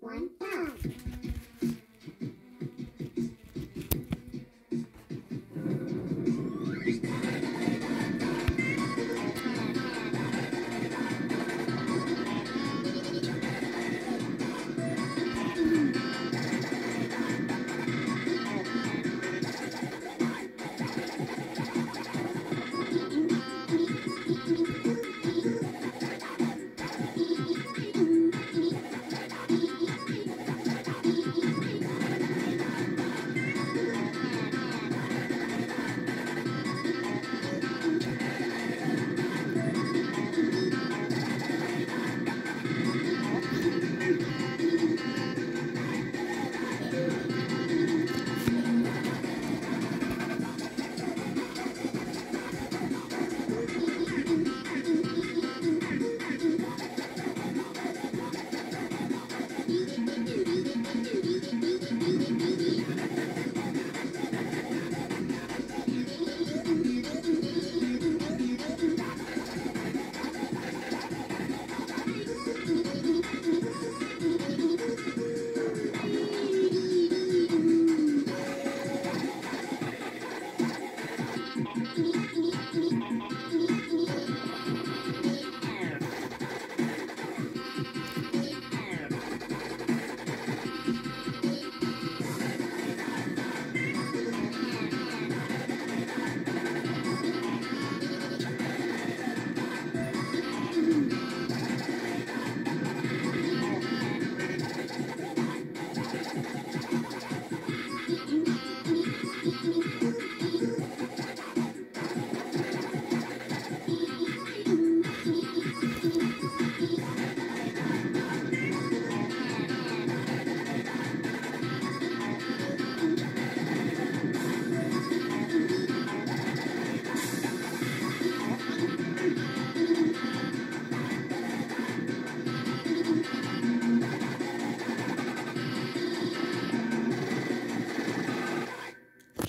one, go.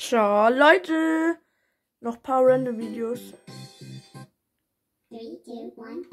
Ciao, Leute. Noch ein paar random Videos. Three, two, one.